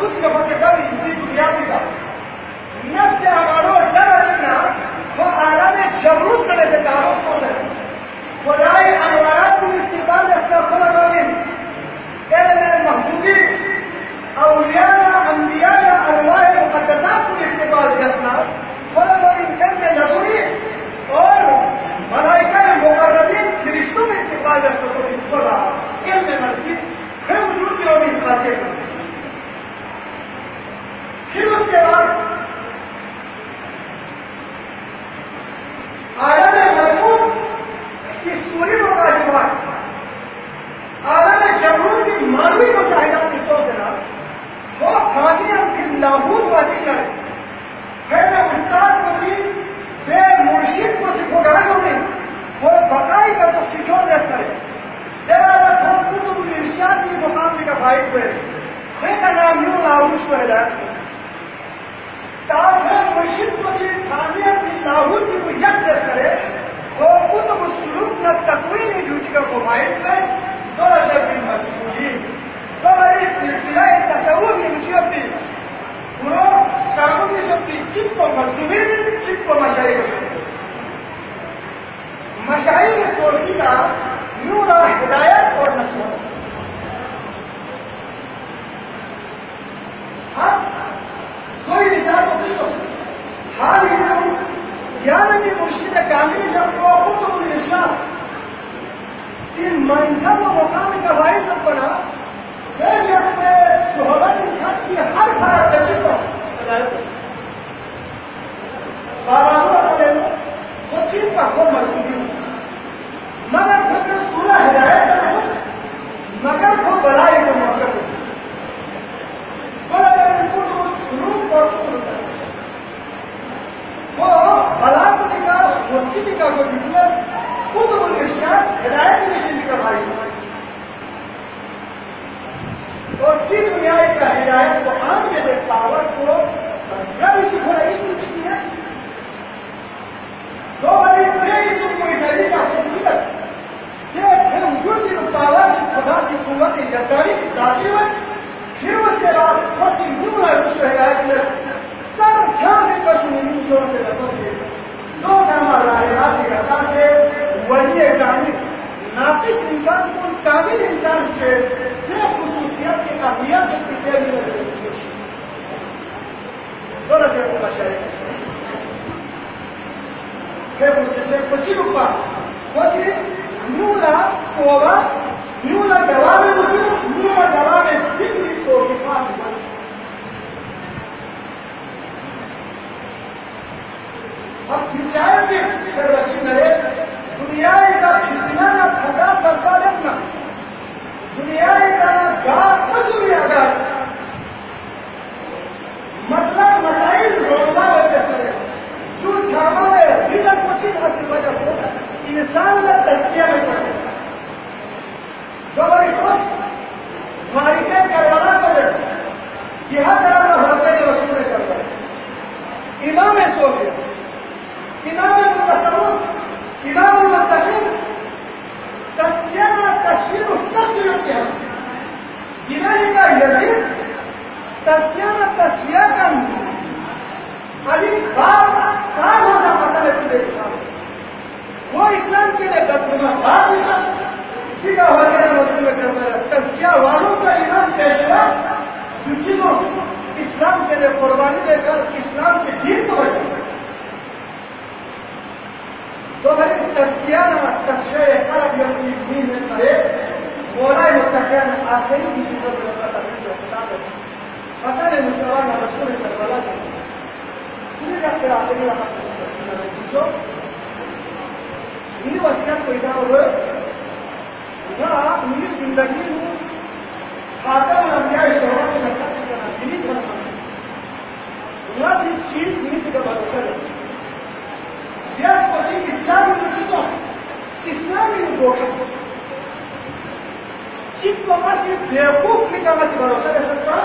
عالم ناسود کا فتح کر اسی دنیا کی کا نفس ہمارو ڈر اچھنا وہ عالم جبروت کرنے سے کہا اس کو سے خدای انوارات کو استقبال اسنا خلق آمین علم محبوبی، اولیاء، انبیاء ارواح مقدسات کو استقبال کرنا خلق آمین علم لدنی اور ملائکہ مقربین فرشتوں میں استقبال کرتے تو خدا، علم ملکی پھر وجود کی اور خاصیت۔ پھر اس کے بعد عالم ملکوت کی سوری مکاشفات عالم جبرون کی مانوی مشاہدات کی سوچ رہا وہ خامیاں کی لاہور باجی کرے پھر میں استاد کو سی، بے مرشد کو سکھو گانوں میں وہ بقائی کا تو سکھو دیس کرے۔ دیوارا تھا کتب الارشاد کی مقام کا فائد ہوئے خیر کا نام یوں لاہوش کو ہدایت تاکہ مرشد کو سی خامیاں کی لاہور کی کوئی یک کرے وہ کتب السلوک نہ تقویم ڈیوٹی کا مباحث ہے دو ہزار بن مسئولین تو بڑی سلسلہ تصور کی مجھے اپنی پورو شاموں کی سکتی چپ کو مصنوعی چپ کو مشاہی کو سکتی مشاہی کے سوٹی کا نور ہدایت اور نصرت اب کوئی یعنی مرشد کامل جب وہ و مقام کا باعث بنا پھر جب صحبت کی ہر بابا وہ چیز کا خود منصوبی مگر فکر سورہ ہدایت مگر وہ بڑائی کو موقع بولا سلوک اور وہ بلا کو نکاح سوچی نکاح کو نکلا خود وہ ارشاد ہدایت کی نشی نکاح بھائی۔ اور پھر دنیا کا ہدایت کو عام کے دے پاور کو جب اس کو اس کو چکی ہے۔ دو بڑی پھر اس کو اس علی کا حقیقت کہ پھر وجود کی پاور کی خدا کی قوت یزدانی کی ذاتی ہوئے پھر اس کے بعد خوشی نور ہے اس کو ہدایت میں سر سیاں کے کشمیری جو سے لگوں سے دو زمان راہ راسی عطا سے ولی کامل ناقص انسان کو کامل انسان سے بے خصوصیت کی اہمیت اس کی تیری میں دولت ہے۔ وہ Mushahid che fosse così qua così nulla trova nulla davame اب کھنچائیں گے پھر بچی کرے دنیا کا کھینچنا نہ پھنسا برپا رکھنا دنیا کا گاہ مزوری اگر مسئلہ مسائل روکنا ہوتے سرے جو چھاپا میں ریزن کو چیز حاصل وجہ ہو انسان نے تذکیہ میں پڑھے جو بڑی خوش ہماری کے کروانا پڑے یہ ہر طرح کا حوصلے کے وسیع میں کرتا ہے امام سو گیا امام التصوف امام المتقین تذکیہ کا تصویر تصویر کیا جنہیں کا یزید تذکیہ کا تصویر کا علی باب کام ہو سا پتہ وہ اسلام کے لیے بدگما بات نہیں ٹھیک ہے حوصلہ مسئلہ میں کرتا ہے تذکیہ والوں کا ایمان پیشوا۔ جو چیزوں سے اسلام کے لیے قربانی دے کر اسلام کے دین کو بچاتا تو ہر تذکیہ نہ تشریح خراب یا کوئی دین میں کرے مولا متقیہ نے آخری کی چیزوں کو لگا تھا جو خطاب ہے حسن مصطفیٰ نے رسول کربلا جو پوری کا پھر آخری رہا جو یہ وسیعت کو ادھر ہوئے نہ میری زندگی میں خاتم الانبیاء شعبہ سے نکل کرنا دینی دھرم مناسب چیز نیست که بالا سر بیاس باشی اسلامی رو چیز اسلامی رو دوکس چیز کو مسی بیوکوف میگه مسی بالا سر سکتا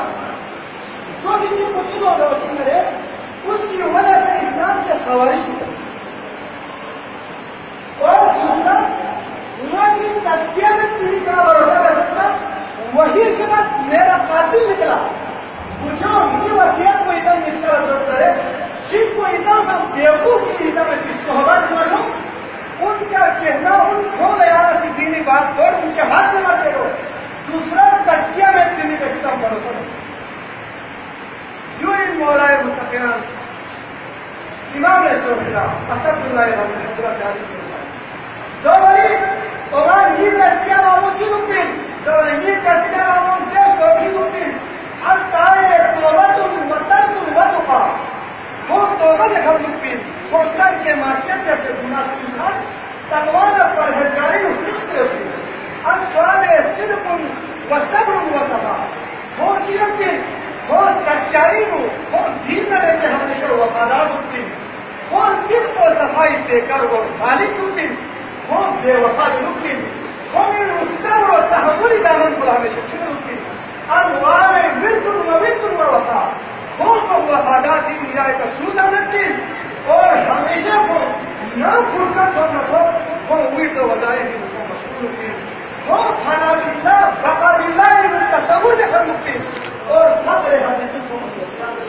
تو دیگه کچی رو داکی مره اس کی وجہ سے اسلام سے خوارش ہوتا اور دوسرا مناسب تزکیہ میں پیڑھی کا بھروسہ کر سکتا، وہی شخص میرا قاتل نکلا۔ جو اپنی وصیت کو ادھر اس کا ضرورت کرے شیخ کو اتنا سا بیوقوف کی ادھر اس کی صحبت نہ ان کا کہنا ان کھو گیا سی دینی بات کر ان کے ہاتھ میں مت کرو دوسرا تزکیہ میں پیڑھی کا کتنا بھروسہ نہیں جو ان مولائے متقیان امام رسول اللہ اسد اللہ رحمۃ اللہ جاری کرتا دوباری orang ini kasih kamu cilupin, orang ini kasih kamu dia sobri حتى توبة وترك الوضع وہ توبہ کے ہم لپین وہ کر کے معاشیت جیسے مناسب انسان تقوان پرہیزگاری نو فکر سے ہوتی السؤال صدق و صبر و صفا وہ سچائی نو وہ دین نہ رہتے ہمیشہ وفادار ہوتی وہ صدق و صفائی دے کر وہ مالک ہوتی وہ بے وفا ہوتی وہ من الصبر و تحمل دامن کو ہمیشہ چھڑ ہوتی انوار ورد و ورد و وفا۔ خوف و وفادار دین میرا ایک سوسا نکتی اور ہمیشہ کو نہ فرقت ہو نہ ہو وہ ہوئی تو وظائف کی کو مشغول کی وہ فنا باللہ بقا باللہ ان تصور کے مکتی اور فقر حدیث کو مشغول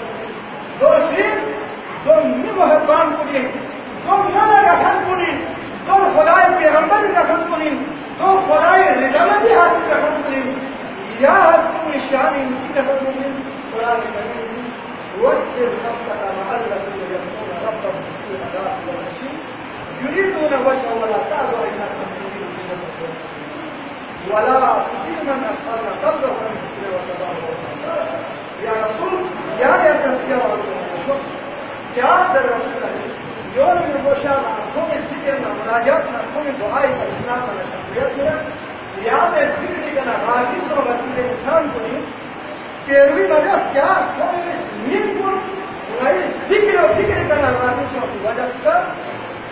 دوسری دو محبان کنی دو نانا رکھن کنی دو خدای پیغمبر رکھن کنی دو خدای رضامتی حاصل رکھن کنی یا حضرت شانی اسی کا سب ممکن قرآن کریم سے واصبر نفسك مع الذين يدعون ربهم في الغداة والعشي يريدون وجهه ولا تعد عيناك تريد زينة ولا تطيع من اغفلنا قلبه عن الذكر وتبعه يا رسول يا يا تزكية والشكر جواب در رسول الله يوم من بوشانا كم الذكر مناجات كم دعاء الاسلام من التقوية یاد ذکر کنا راگی تو بتی انسان کو نہیں پیروی وجہ سے کیا کوئی اس نیم کو نہیں ذکر و فکر کرنا راگی تو کی وجہ سے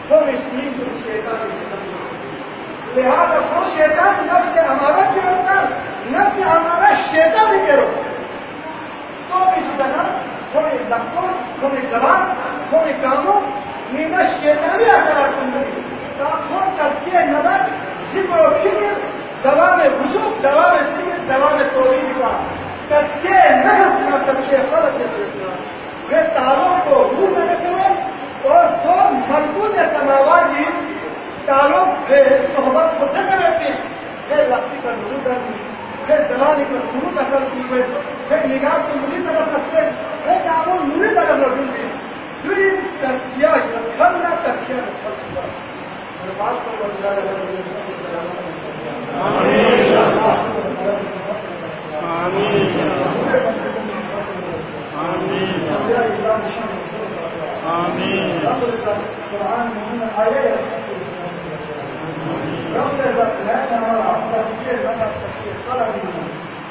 تو اس نیم کو شیطان کی سمجھ لہذا وہ شیطان نفس ہمارا کیا ہوتا نفس ہمارا شیطان بھی کرو سو اس طرح کوئی لفظوں کوئی زبان کوئی کاموں میرا شیطانی اثرات کندری تاکہ تزکیہ نفس ذکر و فکر، دوام وجود دوام سیر، دوام توحید کا۔ تزکیہ نفس کا تزکیہ قلب کے سلسلہ وہ تعلق کو روح میں سے اور دو ملکوت سماوات کی تعلق صحبت کو دکھ رہتی ہے لفظی کا نور درمی ہے زمانے کا نور اثر کی ہوئے ہے نگاہ کو نوری طرف رکھتے ہے تعلق نوری طرف رکھوں گی پوری تزکیہ کھلنا تزکیہ کھلنا بات کو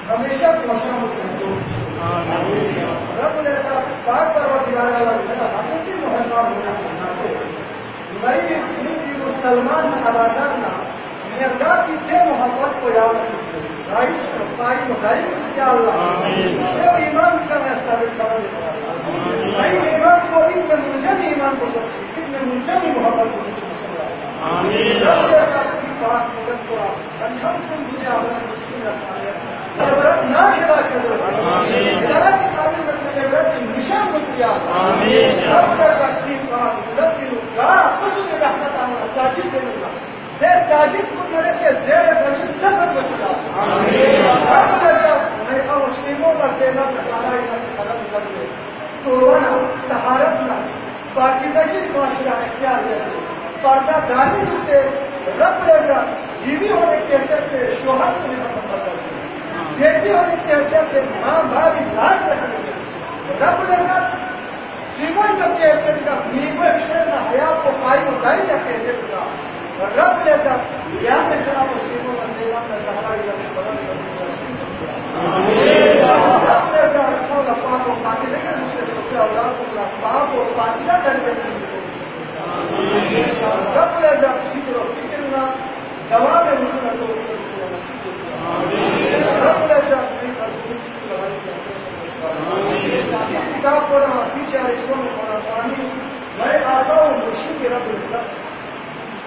ہمیشہ رب پاک پر حقیقی محبت میں اس کی مسلمان ادا کرنا میں اللہ کی محبت کو یاد رائش رفتاری کیا اللہ یہ ایمان کا میں ثابت میں ایمان کو ان میں مجھے ایمان کو ان میں مجھے بھی محبت کو بخشی سازش کو سے زیر زمین دفن بچا مسلموں کا سینا سارا ختم کر دے تو تہارت نہ، پاکیزگی معاشرہ اختیار جیسے پردہ داری سے رب رضا بیوی ہونے کی حیثیت سے شوہر کو نہیں ختم کر دے بیٹی ہونے کی حیثیت سے ماں باپ لاش رکھنے کے رب رضا جیون جب کی حیثیت کا نیمو شیر حیا کو پائی اٹھائی جب کی حیثیت کا۔ رب رضا یا میں سنا مسلموں کا سیوا کا سہارا رب رضا پاکیزہ کے دوسرے سب سے اولاد کو پاک اور پاکیزہ کر کے رب العزت ذکر و فکر نہ دوا میں وجود نہ تو نصیب رب کتاب پڑھا پیچھے اس کو میں پڑھا پانی میں آتا ہوں مرشد کے رب العزت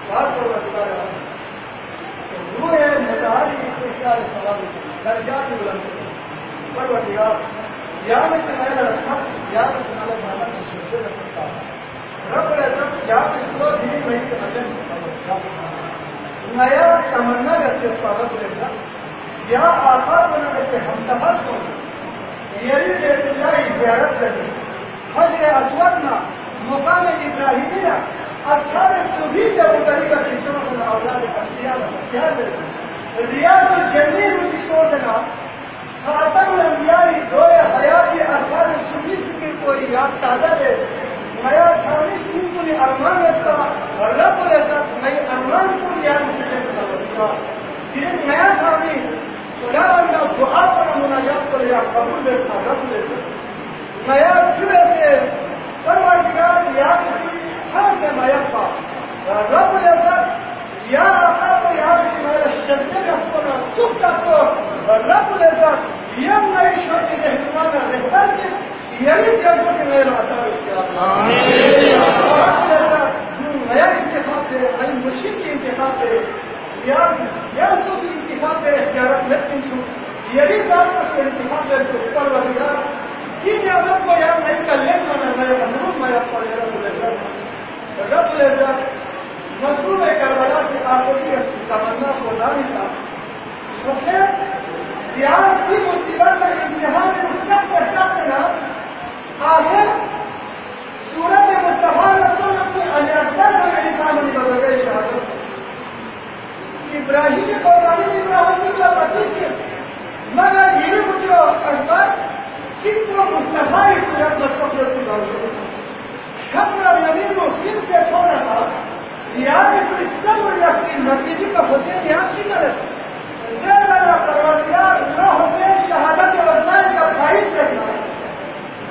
بات کو کر رہا ہے روح مداری اتنے سارے سوال درجات بلند پر پروردگار یا میں سے میں رحمت یا میں سے میں محمد کی شرط رکھتا رب نیا تمنا جیسے رب العزت۔ یا آقا بنا جیسے ہم سفر سوچ یعنی بیت اللہ زیارت جیسے حجر اسودنا مقام ابراہیمیہ اصحاب صبحی جب طریقہ سے شروع اولاد اصلیہ کیا ریاض الجمیل مجھے سوچنا۔ خاتم الانبیاء، دو حیات کے اثر سنی ذکر کو یاد تازہ دے۔ نیا چھانی سن کو نے ارمان رکھتا اور رب العزت نئی ارمان کو یاد مجھے رکھتا نیا چھانی خدا بندہ دعا پر مناجات کو یا قبول رکھتا رب العزت نیا پھر ایسے؟ پروردگار یا کسی ہر سے میپا رب العزت، یا آقا کو یا کسی میرا شدہ رسولہ چکتا تو۔ رب العزت، یہ میری شوچی رہنما کا رہبر کے یہی جگہ سے میرا عطا اس کے نیا انتخاب دے نئی یعنی مرشد کی انتخاب دے یا یا سوچ انتخاب دے اختیارات لیکن سو۔ یعنی یہی ذات سے انتخاب دے سے اوپر وغیرہ کی نعمت کو یا نہیں کا لیکن میں میرے انور میں آپ کو رب العزت رب العزت مصروف کربلا سے آخری اس تمنا کو نامی صاحب حسین پیار کی مصیبت میں امتحان میں مختص سے کسنا آخر صورت مصطفیٰ رسول اپنی علیہ میں انسان نے بدل گئے شہادت ابراہیم قربانی ابراہیم کی پتی تھی۔ مگر یہ بھی مجھے اکبر چن کو مصطفیٰ اس صورت میں چھوٹے کی دعوت خبر یمین و سن سے تھوڑا سا یاد اس سب اور یقین نتیجے کا حسین یاد چیز ہے زیادہ پروردگار، نہ حسین، شہادت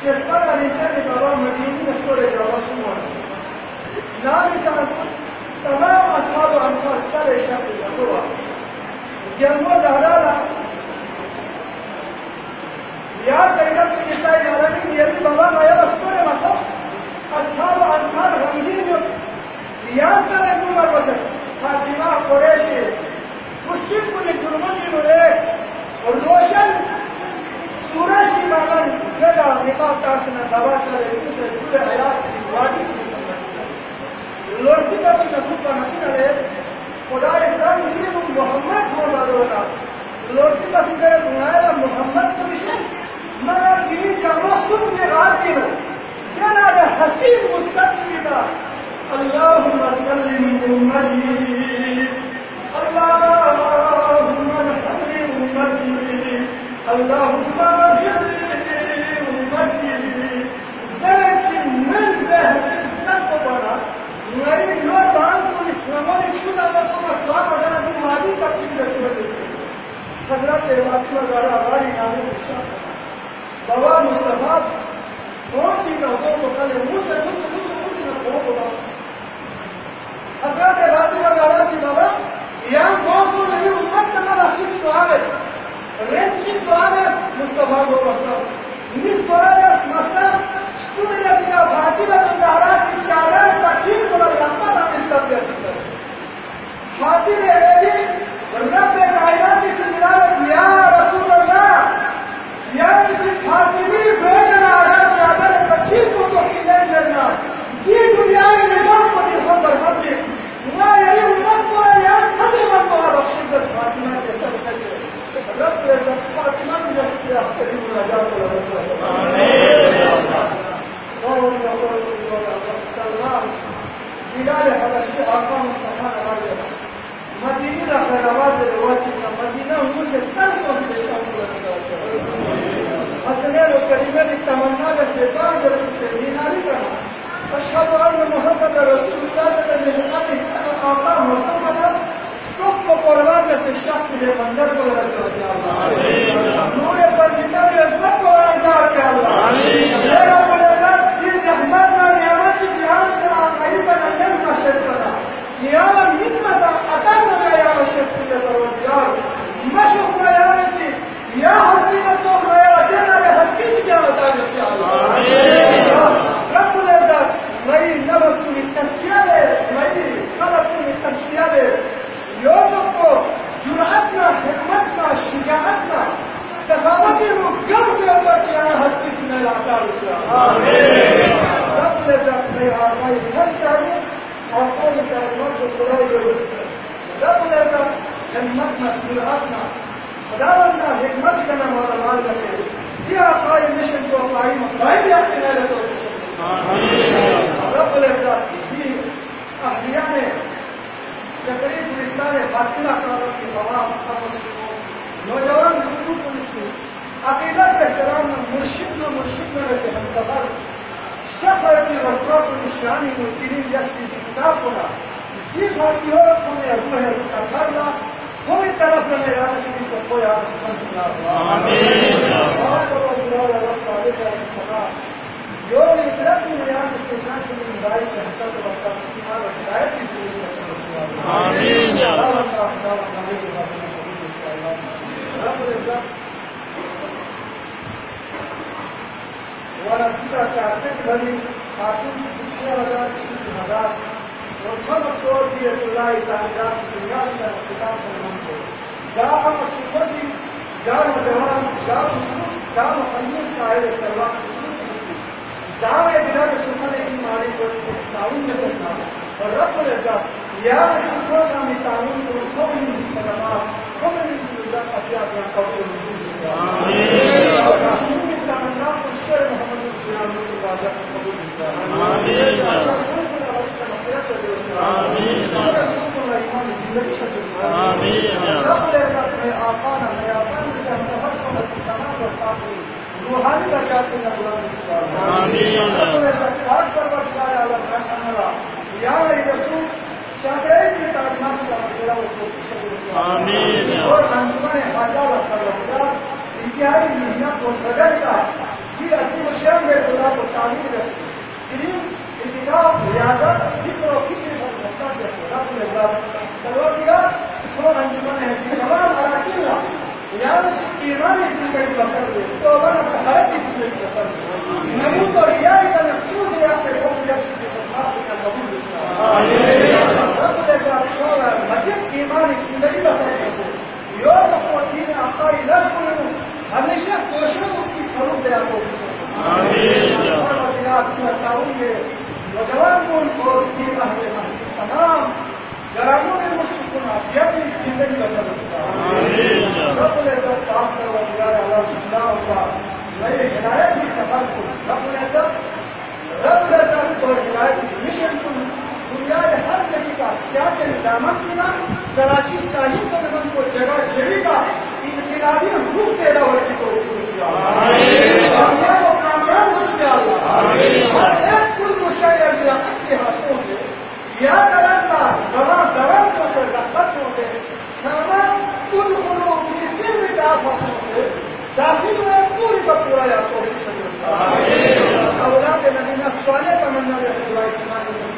Quest'ora ricevedono medine sole جاها شمرد نامشان تمام اصحاب انصار سر شخص یهوه گرموز علالا یا سیدت نسای عربی یعنی بابا ما یا اسطور مطلب اصحاب انصار غمگین یا سر عمر بسر فاطمه قریشی مشکل کنی کرمانی نوره روشن سورج کی بابن جگہ نقاب تاسنا دوا چلے دوسرے پورے حیات کی وادی کی لورسی کا چیز نفوت کا نفی نہ خدا ابراہیم دین محمد ہو زادونا لورسی کا سکر بنائے محمد کو بشنس مگر دینی جامع سن کے غار کی نو جناب حسین مستقبل اللهم صل محمد اللهم اللهم اغفر من کو اسلام مادی کی حضرت بابا مصطفیٰ کون سی کا کو منہ سے سے سے حضرت سی بابا یہاں کون سو نہیں امت کا نہ رشید کو تو آ گئے مطلب سن رسی کا فاطمہ زہرا سی چادر تکیر کو لمبا نام اس کا بھی اچھی کرے فاطمہ ربی رب کائنات سے ملالت یا رسول اللہ یا کسی فاطمی بھیجنا اگر چادر تکیر کو تو نہیں کرنا یہ دنیا کے نظام کو دل پر ہم نے نہ یہی امت کو ہے یا کبھی من کو بخشی کر فاطمہ کے سب کیسے رب کے فاطمہ سے بلاد حبشي أقام الصحابة رجلا مدينة خيرات الواجب مدينة موسى تلصق بالشام حسنين وكلمات التمنى لسيطان للمسلمين عليكم. أشهد أن محمد رسول الله من أبي أعطاه محمدا شکر قربان سے شخص کے مندر کو لگا نور بندہ بھی عظمت کو راضا کے اللہ میرا بولے دین رحمت میں نعمت کی جہان کا آخری پر نظر کا شکر نعمت من مسا عطا سمع یا شخص کے پروردگار مشوق میں یا سی یا حسنی تو میرا دینا ہے ہستی کی کیا بتا دے اللہ رب العزت میں نفس کی تسکیہ ہے میں قلب کی تسکیہ ہے یوسف کو جرأتنا حکمتنا شجاعتنا سخاوت رو کم سے اوپر کیا ہے ہستی کی میں لاتا رب سے سب میں آقائی ہر شاہی اور کوئی کلمات کو قرآن ضرورت رب سے سب حکمتنا جرأتنا خداوندنا حکمت کا نام والا مال کا سے یہ آقائی مشن کو آقائی مقائی بھی اپنے لیے تو رب سے سب یہ احلیان تقریب اسلام فاطمہ کاروں کی تمام نوجوان حقوق عقیدت احترام میں مرشد میں مرشد میں رہتے ہم سفر شب اپنی رفقات و نشانی کو تیرین یستی کی کتاب کو یہ بھارتی ہو تمہیں ابو ہے کا کرنا کوئی طرف میں یاد سکی تو کوئی آپ سمجھ نہ رب تعالی کا سلام جو اطلاع کی مدائی سے حسد و برکات کی ہدایت کی ضرورت آمين يا رب. ونفسنا تعتقد حاكم تشير على هذا وطلب توجيه الله تعالى في الناس دعم الشمسي دعم الدوام دعم السلوك دعم خليل صاحب السلوك دعم بلاد السلطان الإيماني والتعاون نشرنا والرب العزة لهذا سنتوجه من التعليم والقوم من الصدقات قبل الانتظار أفياد عن قبول النزول الإسلام وتعليم التعليم والشعر محمد الإسلام من الواجهة قبول الإسلام آمين آمين آمين يا رب آقانا حياتنا تتفصل الختامات والقاتل روحاني بركاتنا غلام الإسلام آمين يا رب أكبر بركة على الناس أمرا يا رسول شاسعید کی تعلیمات کا مجھے وہ کوشش آمین. اور منصوبہ انجمن حاضر اللہ انتہائی محنت اور قدر کا یہ اصلی و شرم میں خدا کو تعلیم رستی علم انتخاب ریاضت ذکر و فکر پر محتاج ہے رب العزت پروردگار تو انجمن ہے کہ تمام اراکین ریاض ایمان زندگی بسر دے تو بنا حالت کی زندگی بسر دے نمود اور ریاض کا نفسوس یا سے قوم یا سے خدمات کا قبول مزید ایمان زندگی بسر دے یوم قوتین آقای لازم ہمیشہ کوششوں کی فروغ دیا کو آمین تعاون کے نوجوان کو اور تین اہل تمام گراموں نے مسکنا یا بھی زندگی بسر رب العزت کام کروا دیا اللہ اسلام کا نئے ہدایت کی سفر کو رب العزت رب العزت اور ہدایت کی مشن کو دنیا کے ہر جگہ کا سیاست دامن کی نا کراچی ساحل کا نمن کو جگہ جگہ کا انقلابی حقوق پیدا ہونے کو کامیاب اور کامیاب ہو اللہ ہر ایک کل مشاعر میرا سے یا کرنا دوا دوا سے رقبت سے کل دافع سے داخل میں پوری کا پورا یا تو اولاد مدینہ کی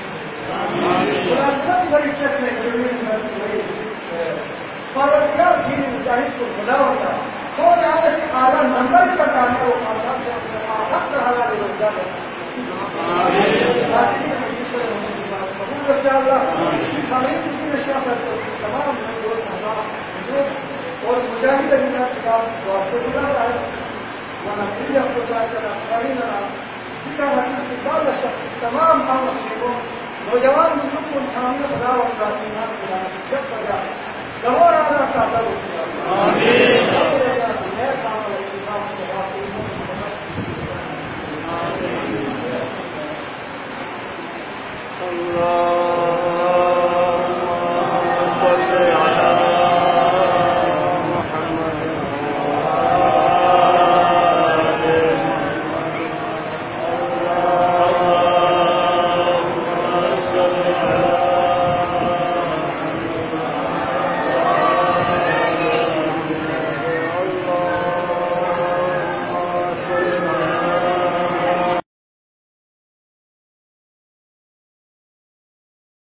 بڑی چیز مجاہد کو خدا ہوتا تو یہاں سے اعلیٰ نمبر روزگار اور مجاہد امینہ کتاب صاحب ونقلی تمام عام نوجوان ملک کو انسانی خدا اور ذاتی جب پر جائے گوار آنا تازہ ہوتی